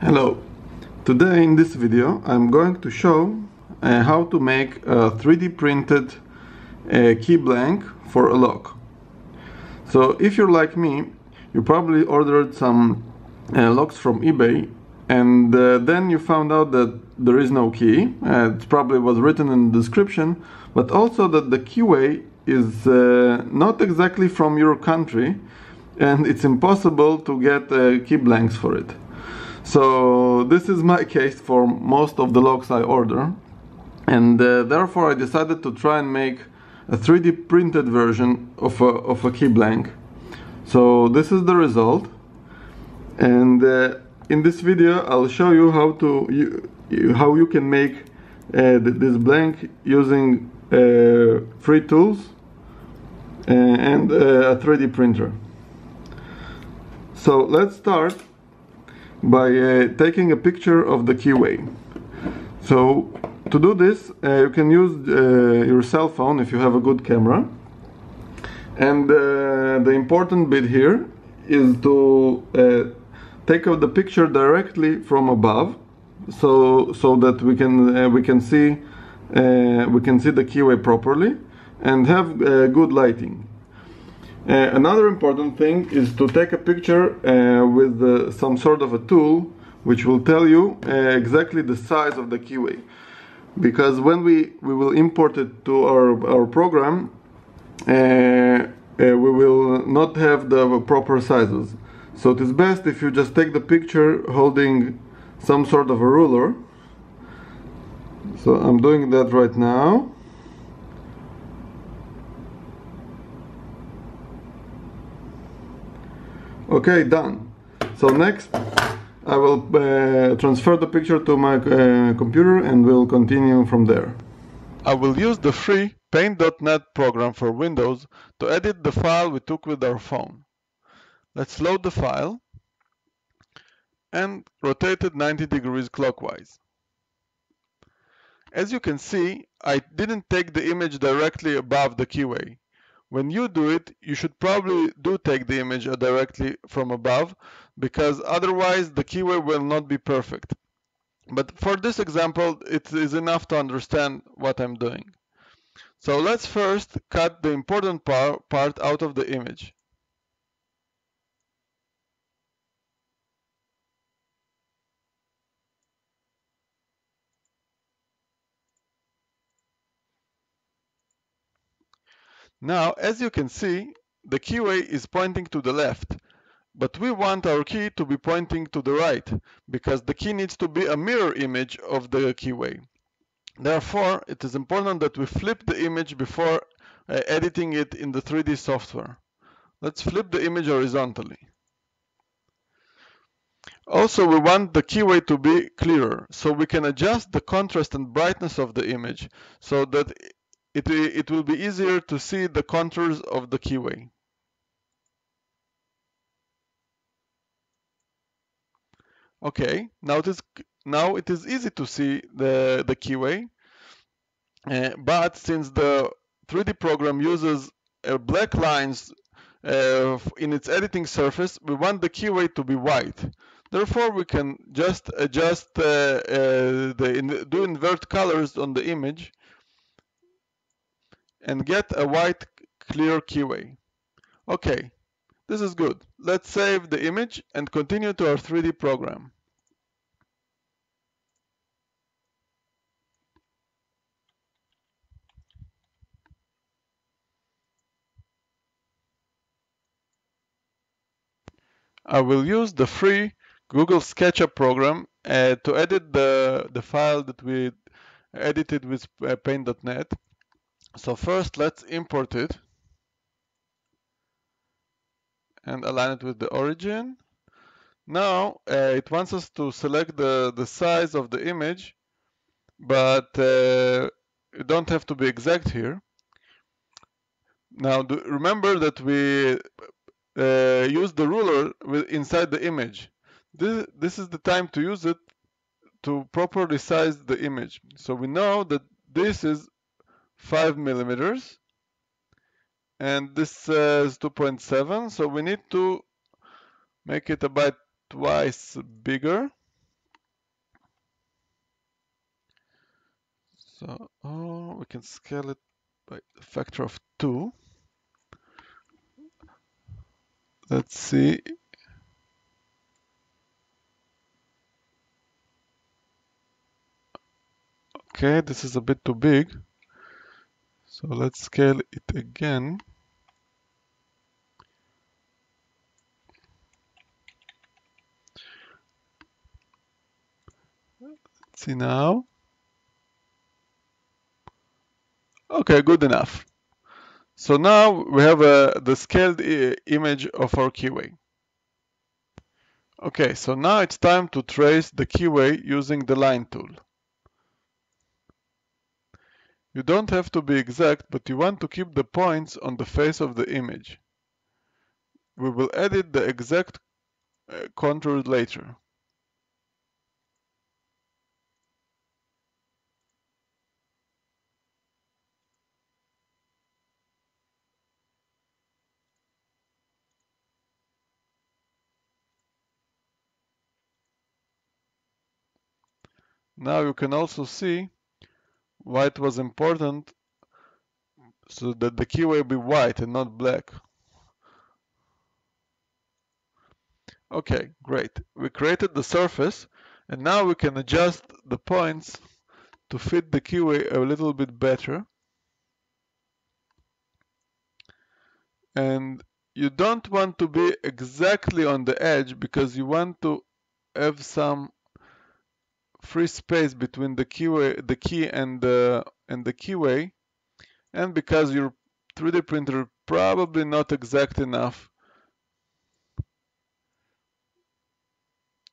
Hello. Today in this video I'm going to show uh, how to make a 3D printed uh, key blank for a lock. So if you're like me, you probably ordered some uh, locks from eBay and uh, then you found out that there is no key. Uh, it probably was written in the description, but also that the keyway is uh, not exactly from your country and it's impossible to get key blanks for it. So this is my case for most of the locks I order and uh, therefore I decided to try and make a 3D printed version of a, of a key blank. So this is the result and uh, in this video I'll show you how to you, how you can make uh, this blank using uh, free tools uh, and uh, a 3D printer. So let's start by uh, taking a picture of the keyway. So to do this, uh, you can use uh, your cell phone if you have a good camera. And uh, the important bit here is to uh, take out the picture directly from above, so so that we can uh, we can see we can see the keyway properly and have good lighting. Uh, another important thing is to take a picture uh, with uh, some sort of a tool which will tell you uh, exactly the size of the keyway. Because when we, we will import it to our, our program uh, uh, we will not have the proper sizes. So it is best if you just take the picture holding some sort of a ruler. So I'm doing that right now Okay, done. So next, I will uh, transfer the picture to my uh, computer and we'll continue from there. I will use the free Paint.net program for Windows to edit the file we took with our phone. Let's load the file and rotate it 90 degrees clockwise. As you can see, I didn't take the image directly above the keyway. When you do it, you should probably do take the image directly from above because otherwise the keyway will not be perfect. But for this example, it is enough to understand what I'm doing. So let's first cut the important par part out of the image. Now, as you can see, the keyway is pointing to the left, but we want our key to be pointing to the right, because the key needs to be a mirror image of the keyway. Therefore, it is important that we flip the image before uh, editing it in the 3D software. Let's flip the image horizontally. Also, we want the keyway to be clearer, so we can adjust the contrast and brightness of the image so that it, it will be easier to see the contours of the keyway. Okay, now it is now it is easy to see the the keyway, uh, but since the 3D program uses uh, black lines uh, in its editing surface, we want the keyway to be white. Therefore, we can just adjust uh, uh, the in, do invert colors on the image and get a white clear keyway. Okay, this is good. Let's save the image and continue to our 3D program. I will use the free Google SketchUp program uh, to edit the, the file that we edited with uh, Paint.net. So first let's import it and align it with the origin. Now uh, it wants us to select the, the size of the image, but uh, you don't have to be exact here. Now do, remember that we uh, use the ruler inside the image. This, this is the time to use it to properly size the image. So we know that this is 5 millimeters. And this says 2.7 so we need to make it about twice bigger. So oh, we can scale it by a factor of 2 let's see. Okay this is a bit too big. So let's scale it again. Let's see now. Okay, good enough. So now we have uh, the scaled image of our keyway. Okay, so now it's time to trace the keyway using the line tool. You don't have to be exact, but you want to keep the points on the face of the image. We will edit the exact uh, contours later. Now you can also see why it was important so that the key will be white and not black. Okay, great. We created the surface and now we can adjust the points to fit the keyway a little bit better. And you don't want to be exactly on the edge because you want to have some free space between the keyway, the key and the and the keyway, and because your 3D printer probably not exact enough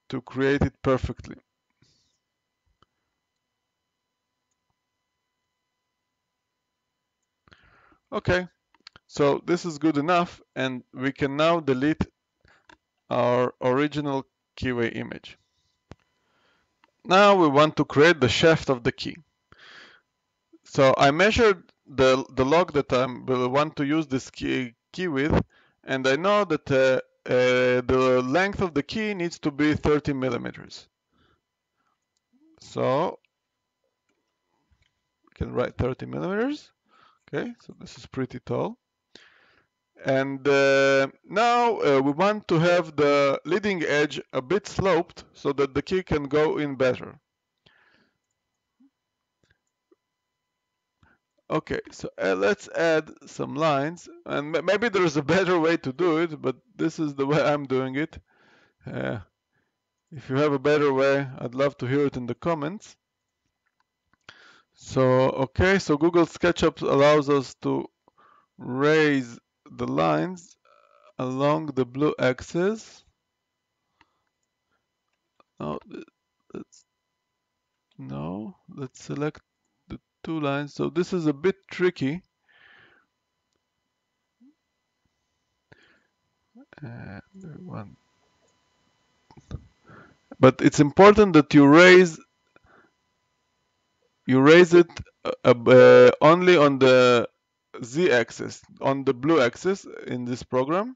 to create it perfectly. Okay, so this is good enough and we can now delete our original keyway image. Now we want to create the shaft of the key. So I measured the, the log that I will want to use this key, key with, and I know that uh, uh, the length of the key needs to be 30 millimeters. So we can write 30 millimeters. Okay, so this is pretty tall. And uh, now uh, we want to have the leading edge a bit sloped so that the key can go in better. Okay, so uh, let's add some lines and maybe there's a better way to do it, but this is the way I'm doing it. Uh, if you have a better way, I'd love to hear it in the comments. So, okay, so Google SketchUp allows us to raise the lines along the blue axis. No, let's no, let's select the two lines. So this is a bit tricky. And one. But it's important that you raise you raise it uh, uh, only on the z-axis on the blue axis in this program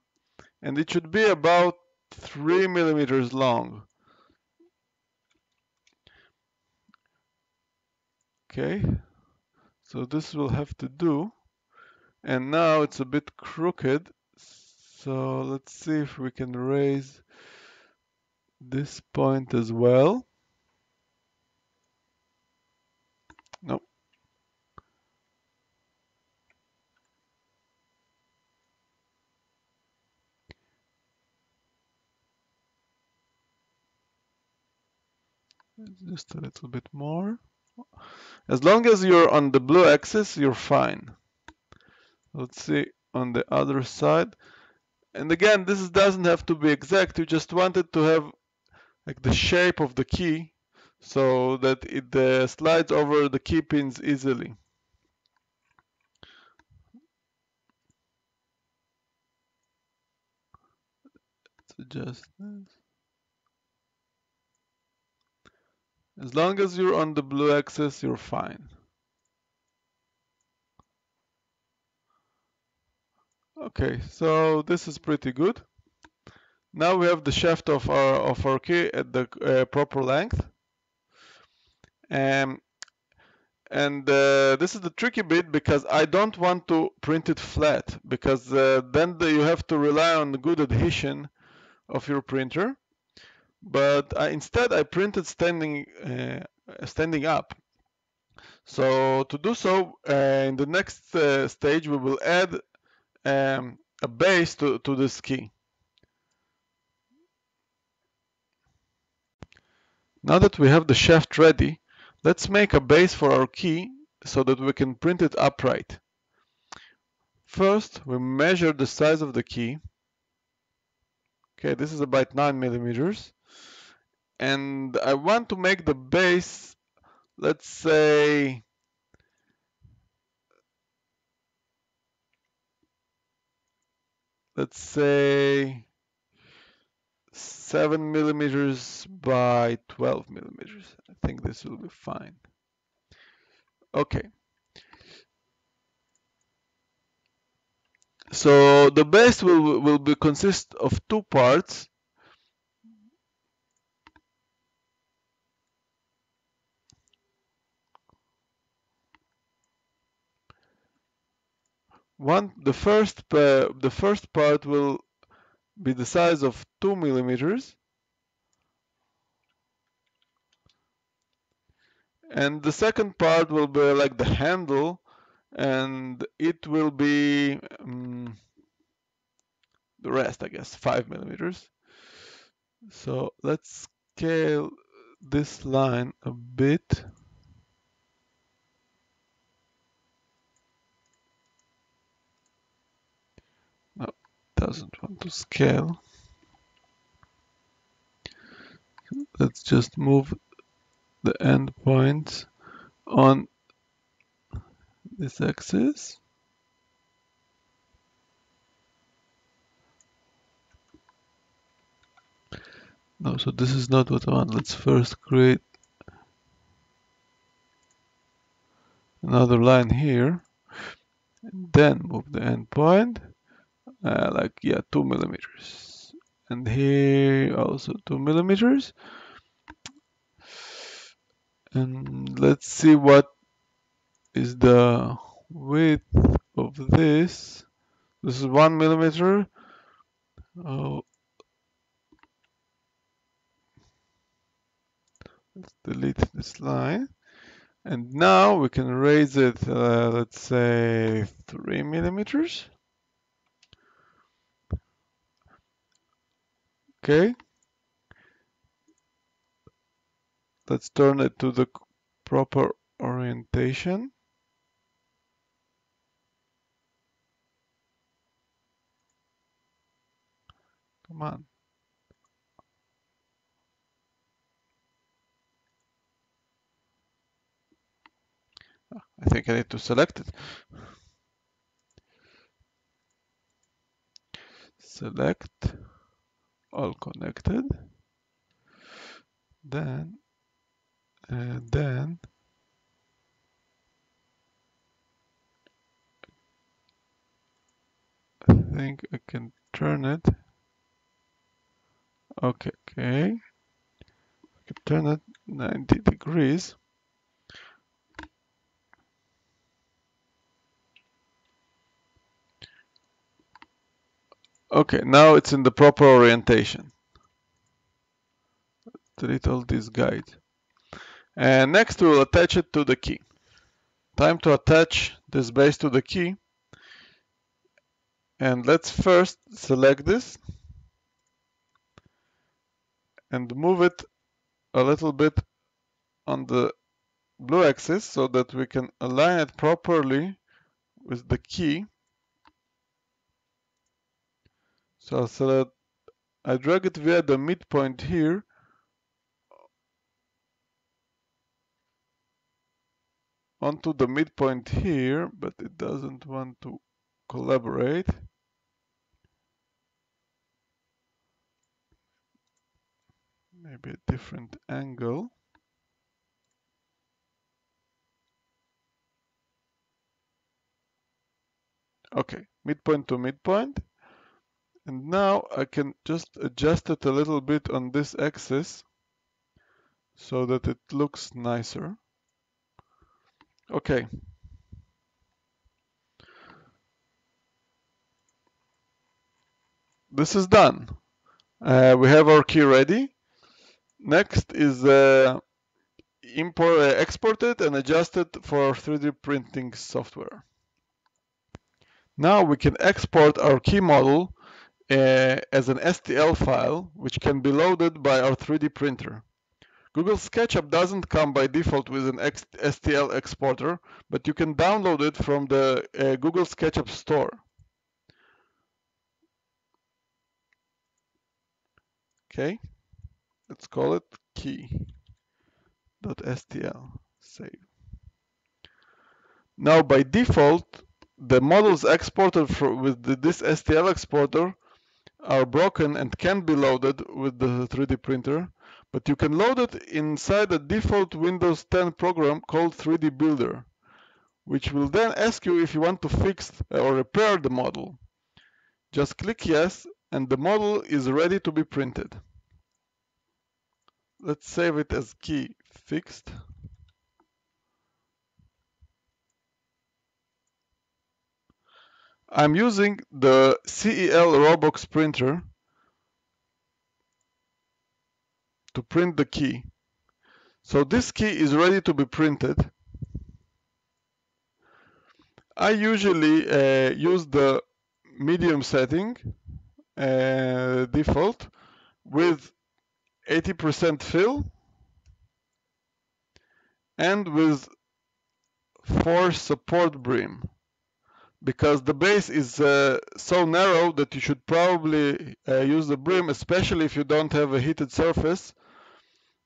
and it should be about 3 millimeters long. Okay so this will have to do and now it's a bit crooked so let's see if we can raise this point as well. Nope just a little bit more. As long as you're on the blue axis, you're fine. Let's see on the other side. And again, this doesn't have to be exact. You just wanted to have like the shape of the key so that it uh, slides over the key pins easily. Let's adjust this. As long as you're on the blue axis, you're fine. Okay, so this is pretty good. Now we have the shaft of our of our key at the uh, proper length. Um, and uh, this is the tricky bit because I don't want to print it flat because uh, then the, you have to rely on good adhesion of your printer but I, instead I printed standing uh, standing up so to do so uh, in the next uh, stage we will add um, a base to, to this key now that we have the shaft ready Let's make a base for our key so that we can print it upright. First, we measure the size of the key. Okay, this is about 9 millimeters. And I want to make the base, let's say, let's say 7 millimeters by 12 millimeters. I think this will be fine. Okay. So the base will, will be consist of two parts. One, the first, uh, the first part will be the size of 2 millimeters. And the second part will be like the handle and it will be um, the rest I guess 5 millimeters. So let's scale this line a bit doesn't want to scale. Let's just move the endpoints on this axis. No, so this is not what I want. Let's first create another line here then move the endpoint uh, like yeah two millimeters. And here also two millimeters. And let's see what is the width of this. This is one millimeter. Oh. Let's delete this line. And now we can raise it uh, let's say three millimeters Okay. Let's turn it to the proper orientation. Come on. Ah, I think I need to select it. Select all connected. Then and then I think I can turn it. Okay okay. I can turn it 90 degrees Okay, now it's in the proper orientation. Delete all this guide. And next we will attach it to the key. Time to attach this base to the key. And let's first select this and move it a little bit on the blue axis so that we can align it properly with the key So I'll select, I drag it via the midpoint here. onto the midpoint here, but it doesn't want to collaborate. Maybe a different angle. Okay, midpoint to midpoint. And now I can just adjust it a little bit on this axis so that it looks nicer. Okay. This is done. Uh, we have our key ready. Next is uh, import, uh, export it and adjust it for 3D printing software. Now we can export our key model uh, as an STL file, which can be loaded by our 3D printer. Google SketchUp doesn't come by default with an STL exporter, but you can download it from the uh, Google SketchUp store. Okay, let's call it key.stl, save. Now by default, the models exported with the, this STL exporter are broken and can't be loaded with the 3D printer, but you can load it inside a default Windows 10 program called 3D Builder, which will then ask you if you want to fix or repair the model. Just click yes and the model is ready to be printed. Let's save it as key fixed. I'm using the CEL Robox printer to print the key. So this key is ready to be printed. I usually uh, use the medium setting uh, default with 80% fill and with force support brim because the base is uh, so narrow that you should probably uh, use the brim especially if you don't have a heated surface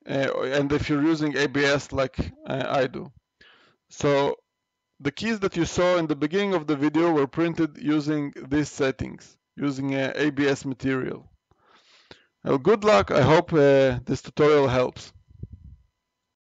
uh, and if you're using ABS like uh, I do. So the keys that you saw in the beginning of the video were printed using these settings, using uh, ABS material. Well, good luck. I hope this tutorial helps.